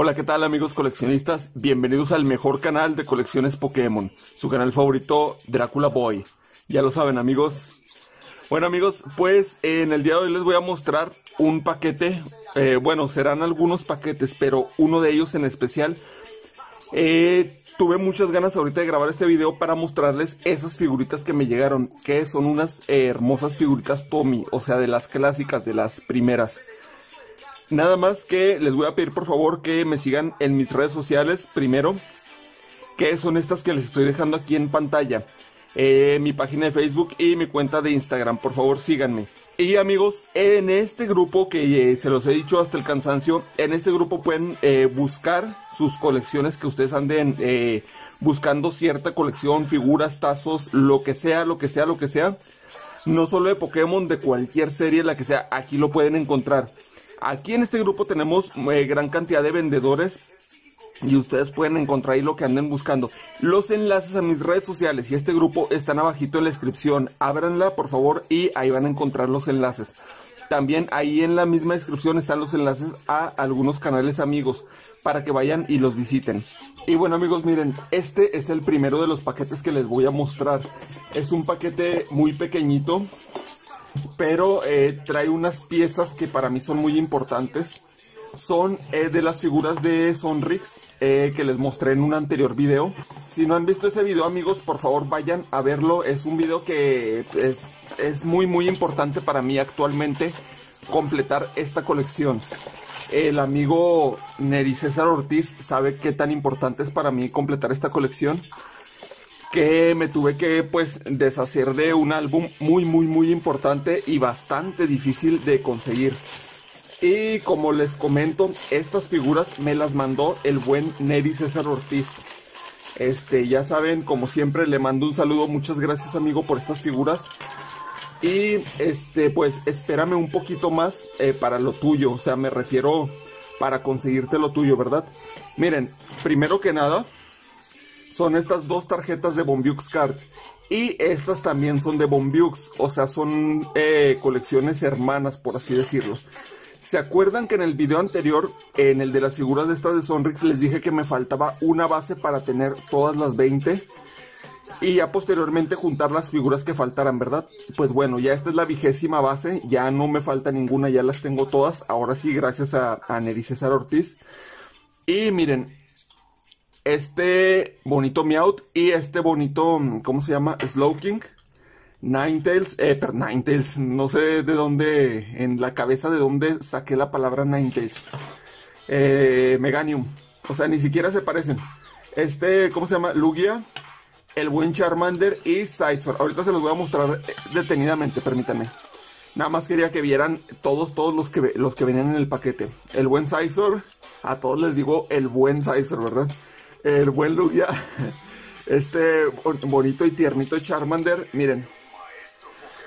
Hola, ¿qué tal amigos coleccionistas? Bienvenidos al mejor canal de colecciones Pokémon, su canal favorito Drácula Boy. Ya lo saben amigos. Bueno amigos, pues en el día de hoy les voy a mostrar un paquete, eh, bueno, serán algunos paquetes, pero uno de ellos en especial. Eh, tuve muchas ganas ahorita de grabar este video para mostrarles esas figuritas que me llegaron, que son unas hermosas figuritas Tommy, o sea, de las clásicas, de las primeras. Nada más que les voy a pedir por favor que me sigan en mis redes sociales primero, que son estas que les estoy dejando aquí en pantalla. Eh, mi página de Facebook y mi cuenta de Instagram, por favor síganme. Y amigos, en este grupo que eh, se los he dicho hasta el cansancio, en este grupo pueden eh, buscar sus colecciones que ustedes anden buscando cierta colección, figuras, tazos, lo que sea, lo que sea, lo que sea. No solo de Pokémon, de cualquier serie, la que sea, aquí lo pueden encontrar. Aquí en este grupo tenemos eh, gran cantidad de vendedores y ustedes pueden encontrar ahí lo que anden buscando. Los enlaces a mis redes sociales y este grupo están abajito en la descripción. Ábranla por favor y ahí van a encontrar los enlaces. También ahí en la misma descripción están los enlaces a algunos canales amigos para que vayan y los visiten. Y bueno amigos, miren, este es el primero de los paquetes que les voy a mostrar. Es un paquete muy pequeñito, pero eh, trae unas piezas que para mí son muy importantes. Son eh, de las figuras de Sonrix eh, que les mostré en un anterior video. Si no han visto ese video amigos, por favor vayan a verlo. Es un video que es, es muy muy importante para mí actualmente completar esta colección. El amigo Neri César Ortiz sabe qué tan importante es para mí completar esta colección que me tuve que pues deshacer de un álbum muy muy muy importante y bastante difícil de conseguir. Y como les comento, estas figuras me las mandó el buen Neri César Ortiz. Este, ya saben, como siempre le mando un saludo, muchas gracias amigo por estas figuras. Y este, pues espérame un poquito más eh, para lo tuyo, o sea, me refiero para conseguirte lo tuyo, ¿verdad? Miren, primero que nada, son estas dos tarjetas de Bombiux Card. Y estas también son de Bombiux, o sea, son eh, colecciones hermanas, por así decirlo. ¿Se acuerdan que en el video anterior, en el de las figuras de estas de Sonrix, les dije que me faltaba una base para tener todas las 20? Y ya posteriormente juntar las figuras que faltaran, ¿verdad? Pues bueno, ya esta es la vigésima base, ya no me falta ninguna, ya las tengo todas. Ahora sí, gracias a, a Neri César Ortiz. Y miren, este bonito Meowth y este bonito, ¿cómo se llama? Slowking. Ninetales, eh, pero Ninetales, no sé de dónde, en la cabeza de dónde saqué la palabra Ninetales. Eh, Meganium, o sea, ni siquiera se parecen. Este, ¿cómo se llama? Lugia, el buen Charmander y Scizor. Ahorita se los voy a mostrar eh, detenidamente, permítanme. Nada más quería que vieran todos, todos los que, los que venían en el paquete. El buen Scizor, a todos les digo el buen Scizor, ¿verdad? El buen Lugia, este bonito y tiernito Charmander, miren.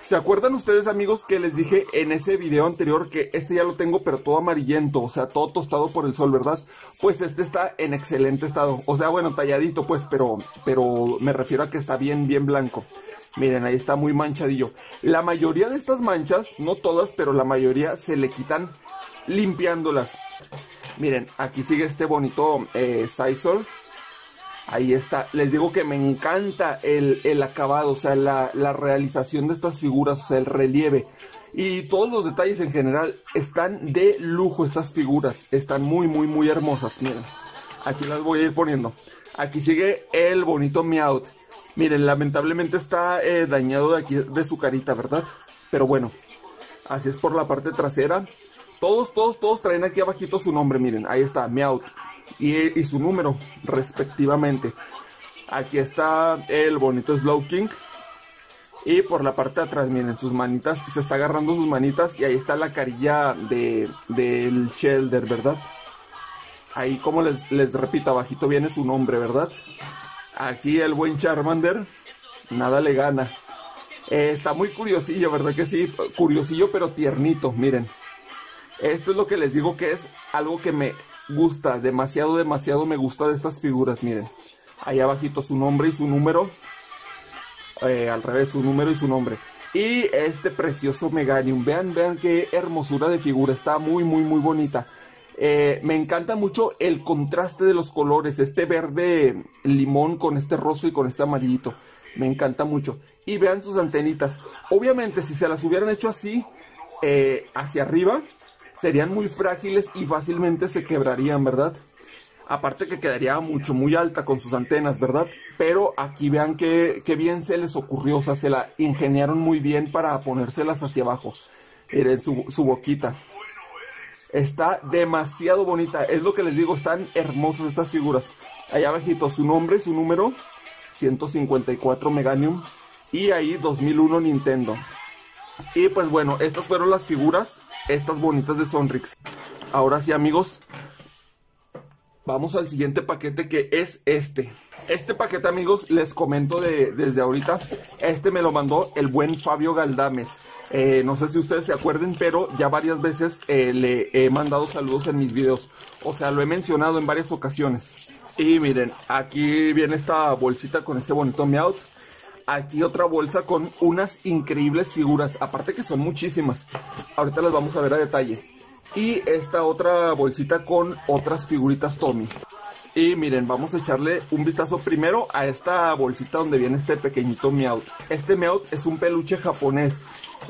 ¿Se acuerdan ustedes amigos que les dije en ese video anterior que este ya lo tengo pero todo amarillento, o sea, todo tostado por el sol, ¿verdad? Pues este está en excelente estado, o sea, bueno, talladito pues, pero, pero me refiero a que está bien, bien blanco. Miren, ahí está muy manchadillo. La mayoría de estas manchas, no todas, pero la mayoría se le quitan limpiándolas. Miren, aquí sigue este bonito eh, Ahí está. Les digo que me encanta el, acabado, o sea, la, realización de estas figuras, o sea, el relieve. Y todos los detalles en general están de lujo estas figuras. Están muy, muy, muy hermosas. Miren, aquí las voy a ir poniendo. Aquí sigue el bonito Meowth. Miren, lamentablemente está eh, dañado de aquí de su carita, ¿verdad? Pero bueno, así es por la parte trasera. Todos, todos, todos traen aquí abajito su nombre, miren, ahí está, Meowth y, su número respectivamente. Aquí está el bonito Slow King. Y por la parte de atrás, miren, sus manitas, se está agarrando sus manitas y ahí está la carilla de, del Shelder, ¿verdad? Ahí, como les, les repito, abajito viene su nombre, ¿verdad? Aquí el buen Charmander, nada le gana. Eh, está muy curiosillo, ¿verdad que sí? Curiosillo pero tiernito, miren. Esto es lo que les digo que es algo que me gusta, demasiado, demasiado me gusta de estas figuras, miren. Ahí abajito su nombre y su número. Eh, al revés, su número y su nombre. Y este precioso Meganium. Vean, vean qué hermosura de figura. Está muy, muy, muy bonita. Eh, me encanta mucho el contraste de los colores, este verde limón con este rosa y con este amarillito. Me encanta mucho. Y vean sus antenitas. Obviamente, si se las hubieran hecho así, eh, hacia arriba, serían muy frágiles y fácilmente se quebrarían, ¿verdad? Aparte que quedaría mucho, muy alta con sus antenas, ¿verdad? Pero aquí vean que, bien se les ocurrió, o sea, se la ingeniaron muy bien para ponérselas hacia abajo. Miren su, su boquita. Está demasiado bonita, es lo que les digo, están hermosas estas figuras. Allá abajito su nombre, su número, 154 Meganium. Y ahí 2001 Nintendo. Y pues bueno, estas fueron las figuras, estas bonitas de Sonrix. Ahora sí amigos, Vamos al siguiente paquete que es este. Este paquete, amigos, les comento de, desde ahorita. Este me lo mandó el buen Fabio Galdames. Eh, no sé si ustedes se acuerden, pero ya varias veces eh, le he mandado saludos en mis videos. O sea, lo he mencionado en varias ocasiones. Y miren, aquí viene esta bolsita con este bonito Meowth. Aquí otra bolsa con unas increíbles figuras. Aparte que son muchísimas. Ahorita las vamos a ver a detalle. Y esta otra bolsita con otras figuritas Tommy. Y miren, vamos a echarle un vistazo primero a esta bolsita donde viene este pequeñito Meowth. Este Meowth es un peluche japonés.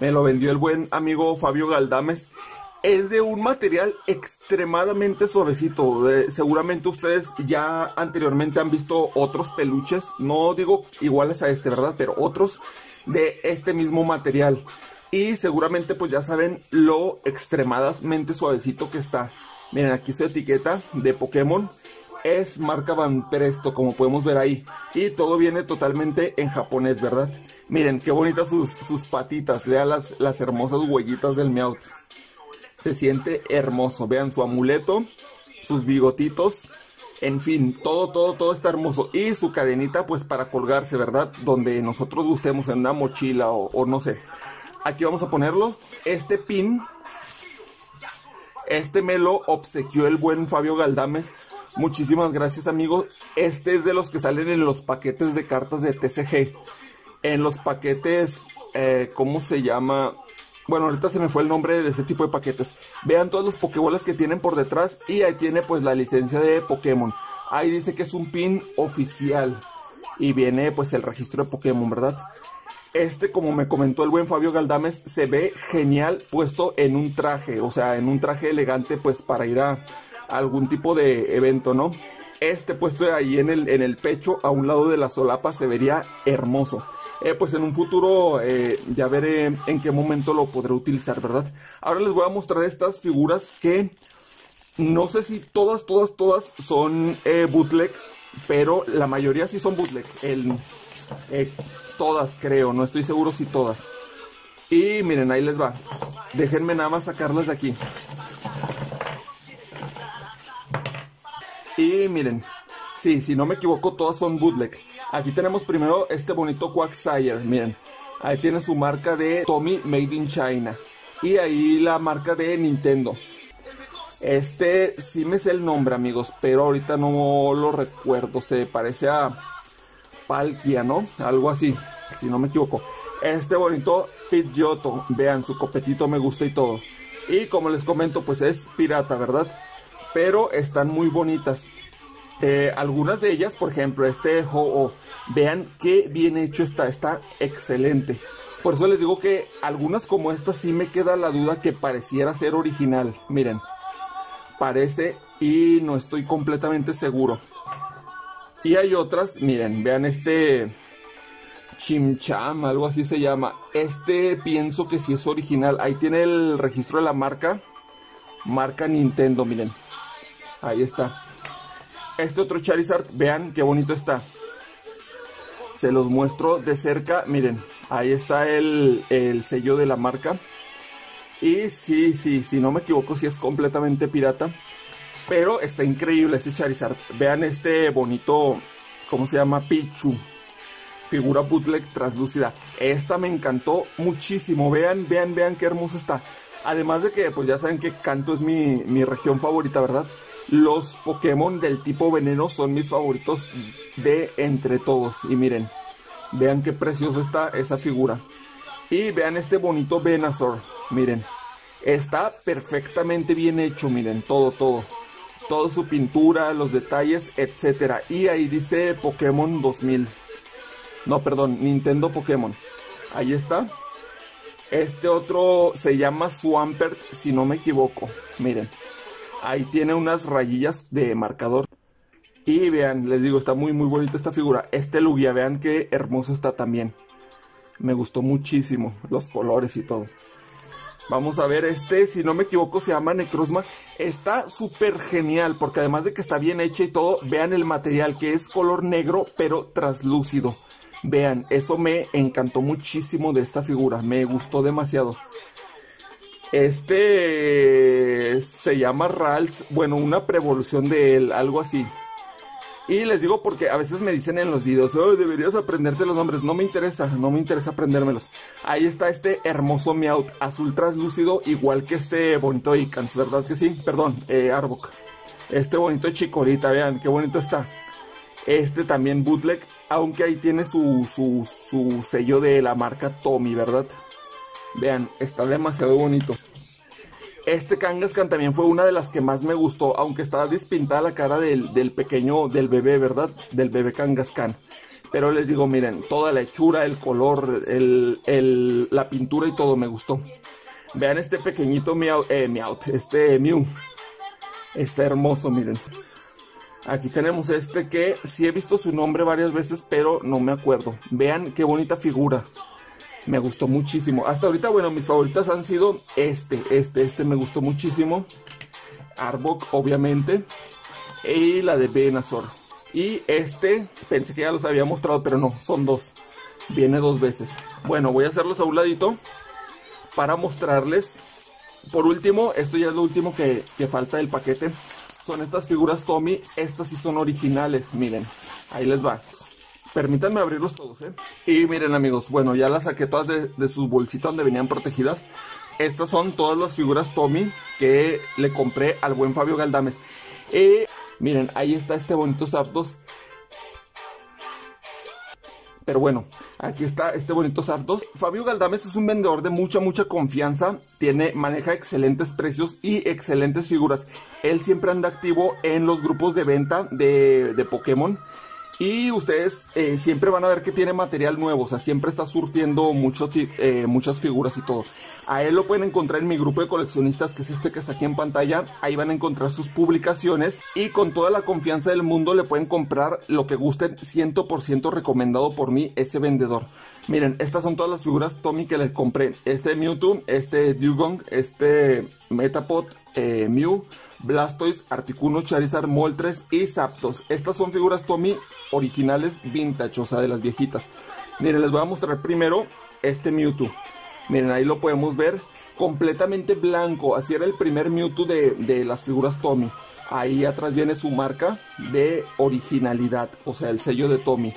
Me lo vendió el buen amigo Fabio Galdames. Es de un material extremadamente suavecito. seguramente ustedes ya anteriormente han visto otros peluches. No digo iguales a este, ¿verdad? Pero otros de este mismo material. Y seguramente pues ya saben lo extremadamente suavecito que está. Miren, aquí su etiqueta de Pokémon. Es marca Van Presto, como podemos ver ahí. Y todo viene totalmente en japonés, ¿verdad? Miren, qué bonitas sus, sus patitas. Vean las, las hermosas huellitas del Meowth. Se siente hermoso. Vean su amuleto, sus bigotitos. En fin, todo, todo, todo está hermoso. Y su cadenita, pues para colgarse, ¿verdad? Donde nosotros gustemos, en una mochila o, no sé. Aquí vamos a ponerlo. Este pin, este me lo obsequió el buen Fabio Galdames. Muchísimas gracias, amigo. Este es de los que salen en los paquetes de cartas de TCG. En los paquetes, eh, ¿cómo se llama? Bueno, ahorita se me fue el nombre de ese tipo de paquetes. Vean todos los Pokébolas que tienen por detrás y ahí tiene pues la licencia de Pokémon. Ahí dice que es un pin oficial y viene pues el registro de Pokémon, ¿verdad? Este, como me comentó el buen Fabio Galdames, se ve genial puesto en un traje, o sea, en un traje elegante, pues para ir a, algún tipo de evento, ¿no? Este puesto ahí en el, en el pecho, a un lado de la solapa, se vería hermoso. Eh, pues en un futuro eh, ya veré en qué momento lo podré utilizar, ¿verdad? Ahora les voy a mostrar estas figuras que no sé si todas, todas, todas son eh, bootleg, pero la mayoría sí son bootleg. El, todas creo, no estoy seguro si todas. Y miren, ahí les va. Déjenme nada más sacarlas de aquí. Y miren, sí, si no me equivoco, todas son bootleg. Aquí tenemos primero este bonito Quagsire, miren. Ahí tiene su marca de Tommy Made in China. Y ahí la marca de Nintendo. Este sí me sé el nombre, amigos, pero ahorita no lo recuerdo. Se parece a Palkia, ¿no? Algo así, si no me equivoco. Este bonito Pidgeotto, vean, su copetito me gusta y todo. Y como les comento, pues es pirata, ¿verdad? Pero están muy bonitas. Eh, algunas de ellas, por ejemplo, este Ho-Oh, vean qué bien hecho está, está excelente. Por eso les digo que algunas como esta sí me queda la duda que pareciera ser original. Miren, parece y no estoy completamente seguro. Y hay otras, miren, vean este Chimcham, algo así se llama. Este pienso que sí es original. Ahí tiene el registro de la marca. Marca Nintendo, miren. Ahí está. Este otro Charizard, vean qué bonito está. Se los muestro de cerca, miren. Ahí está el, el sello de la marca. Y sí, sí, si no me equivoco, sí es completamente pirata. Pero está increíble ese Charizard. Vean este bonito, ¿cómo se llama? Pichu. Figura bootleg translúcida. Esta me encantó muchísimo. Vean, vean, vean qué hermosa está. Además de que, pues ya saben que Canto es mi, mi región favorita, ¿verdad? Los Pokémon del tipo veneno son mis favoritos de entre todos. Y miren, vean qué preciosa está esa figura. Y vean este bonito Venusaur. Miren, Está perfectamente bien hecho, miren, todo, todo. Toda su pintura, los detalles, etcétera. Y ahí dice Pokémon 2000. No, perdón, Nintendo Pokémon. Ahí está. Este otro se llama Swampert, si no me equivoco. Miren, ahí tiene unas rayillas de marcador. Y vean, les digo, está muy muy bonita esta figura. Este Lugia, vean qué hermoso está también. Me gustó muchísimo los colores y todo. Vamos a ver, este, si no me equivoco, se llama Necrozma. Está súper genial, porque además de que está bien hecha y todo, vean el material, que es color negro, pero translúcido. Vean, eso me encantó muchísimo de esta figura, me gustó demasiado. Este se llama Rals, bueno, una prevolución de él, algo así. Y les digo porque a veces me dicen en los videos, oh, deberías aprenderte los nombres. No me interesa, no me interesa aprendérmelos. Ahí está este hermoso Meowth, azul translúcido, igual que este bonito Icans, ¿verdad que sí? Perdón, eh, Arbok. Este bonito Chicorita, vean, qué bonito está. Este también bootleg, aunque ahí tiene su, su, su sello de la marca Tommy, ¿verdad? Vean, está demasiado bonito. Este Kangaskhan también fue una de las que más me gustó, aunque estaba despintada la cara del, pequeño, del bebé, ¿verdad? Del bebé Kangaskhan. Pero les digo, miren, toda la hechura, el color, el, la pintura y todo me gustó. Vean este pequeñito Meow, eh, este Mew. Está hermoso, miren. Aquí tenemos este que sí he visto su nombre varias veces, pero no me acuerdo. Vean qué bonita figura. Me gustó muchísimo. Hasta ahorita, bueno, mis favoritas han sido este, este, este me gustó muchísimo. Arbok, obviamente. Y la de Venusaur. Y este, pensé que ya los había mostrado, pero no, son dos. Viene dos veces. Bueno, voy a hacerlos a un ladito para mostrarles. Por último, esto ya es lo último que, que falta del paquete. Son estas figuras Tommy. Estas sí son originales, miren. Ahí les va. Permítanme abrirlos todos, ¿eh? Y miren amigos, bueno, ya las saqué todas de, sus bolsitas donde venían protegidas. Estas son todas las figuras Tommy que le compré al buen Fabio Galdames. Y miren, ahí está este bonito Zapdos. Pero bueno, aquí está este bonito Zapdos. Fabio Galdames es un vendedor de mucha, mucha confianza. Tiene, maneja excelentes precios y excelentes figuras. Él siempre anda activo en los grupos de venta de, de Pokémon. Y ustedes eh, siempre van a ver que tiene material nuevo, o sea, siempre está surtiendo mucho, eh, muchas figuras y todo. A él lo pueden encontrar en mi grupo de coleccionistas, que es este que está aquí en pantalla. Ahí van a encontrar sus publicaciones y con toda la confianza del mundo le pueden comprar lo que gusten, 100% recomendado por mí, ese vendedor. Miren, estas son todas las figuras Tommy que les compré. Este Mewtwo, este Dugong, este Metapod, eh, Mew, Blastoise, Articuno, Charizard, Moltres y Zapdos. Estas son figuras Tommy originales vintage, o sea, de las viejitas. Miren, les voy a mostrar primero este Mewtwo. Miren, ahí lo podemos ver completamente blanco. Así era el primer Mewtwo de, de las figuras Tommy. Ahí atrás viene su marca de originalidad, o sea, el sello de Tommy.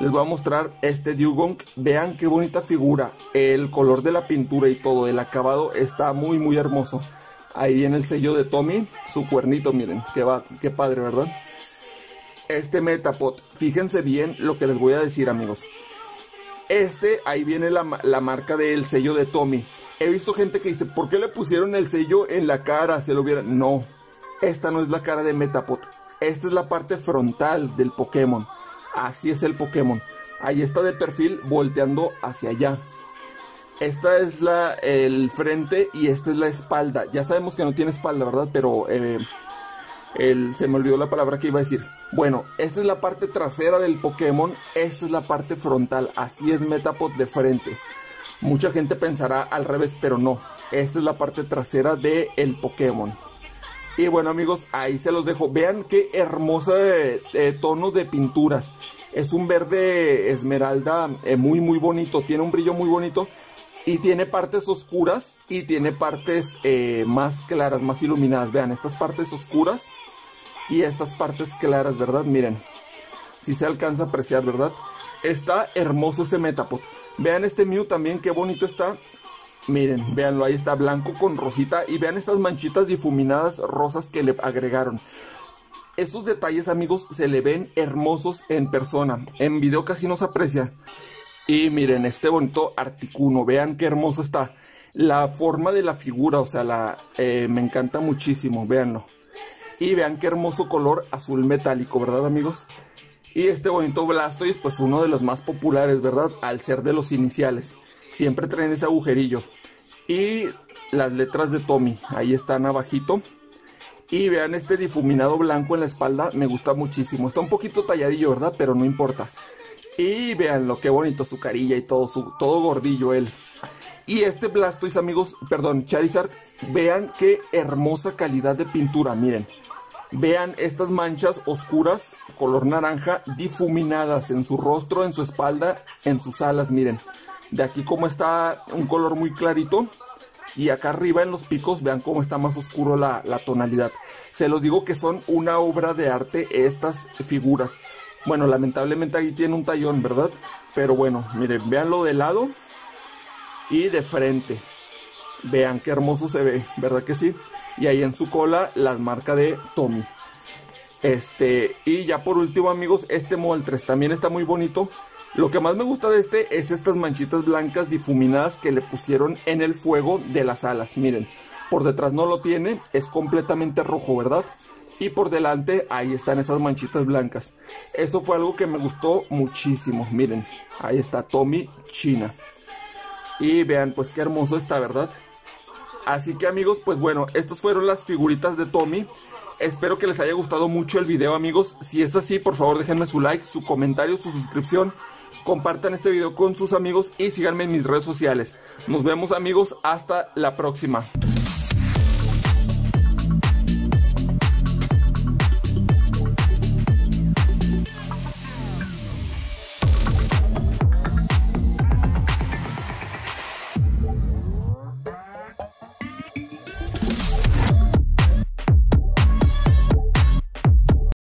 Les voy a mostrar este Dugong. Vean qué bonita figura. El color de la pintura y todo, el acabado está muy, muy hermoso. Ahí viene el sello de Tommy, su cuernito, miren, qué, va, qué padre, ¿verdad? Este Metapod, fíjense bien lo que les voy a decir, amigos. Este, ahí viene la, marca del sello de Tommy. He visto gente que dice, ¿por qué le pusieron el sello en la cara? Se lo vieron. No, esta no es la cara de Metapod. Esta es la parte frontal del Pokémon. Así es el Pokémon. Ahí está de perfil volteando hacia allá. Esta es la, el frente y esta es la espalda. Ya sabemos que no tiene espalda, ¿verdad? Pero eh, se me olvidó la palabra que iba a decir. Bueno, esta es la parte trasera del Pokémon. Esta es la parte frontal. Así es Metapod de frente. Mucha gente pensará al revés, pero no. Esta es la parte trasera del el Pokémon. Y bueno amigos, ahí se los dejo. Vean qué hermosa eh, eh, tono de pinturas. Es un verde esmeralda muy muy bonito. Tiene un brillo muy bonito. Y tiene partes oscuras y tiene partes eh, más claras, más iluminadas. Vean, estas partes oscuras y estas partes claras, ¿verdad? Miren, si se alcanza a apreciar, ¿verdad? Está hermoso ese Metapod. Vean este Mew también, qué bonito está. Miren, véanlo, ahí está blanco con rosita. Y vean estas manchitas difuminadas rosas que le agregaron. Esos detalles, amigos, se le ven hermosos en persona. En video casi no se aprecia. Y miren, este bonito Articuno, vean qué hermoso está. La forma de la figura, o sea, la, eh, me encanta muchísimo, véanlo. Y vean qué hermoso color azul metálico, ¿verdad amigos? Y este bonito Blastoise, pues uno de los más populares, ¿verdad? Al ser de los iniciales. Siempre traen ese agujerillo. Y las letras de Tommy, ahí están abajito. Y vean este difuminado blanco en la espalda, me gusta muchísimo. Está un poquito talladillo, ¿verdad? Pero no importa. Y vean lo que bonito su carilla y todo, su, todo gordillo él. Y este Blastoise, amigos, perdón, Charizard, vean qué hermosa calidad de pintura, miren. Vean estas manchas oscuras, color naranja, difuminadas en su rostro, en su espalda, en sus alas, miren. De aquí como está un color muy clarito. Y acá arriba en los picos, vean cómo está más oscuro la, la tonalidad. Se los digo que son una obra de arte estas figuras. Bueno, lamentablemente ahí tiene un tallón, ¿verdad? Pero bueno, miren, veanlo de lado y de frente. Vean qué hermoso se ve, ¿verdad que sí? Y ahí en su cola las marcas de Tommy. Este, y ya por último amigos, este Moltres también está muy bonito. Lo que más me gusta de este es estas manchitas blancas difuminadas que le pusieron en el fuego de las alas. Miren, por detrás no lo tiene, es completamente rojo, ¿verdad? Y por delante ahí están esas manchitas blancas. Eso fue algo que me gustó muchísimo. Miren, ahí está Tommy China. Y vean, pues qué hermoso está, ¿verdad? Así que amigos, pues bueno, estas fueron las figuritas de Tommy. Espero que les haya gustado mucho el video, amigos. Si es así, por favor déjenme su like, su comentario, su suscripción. Compartan este video con sus amigos y síganme en mis redes sociales. Nos vemos amigos, hasta la próxima.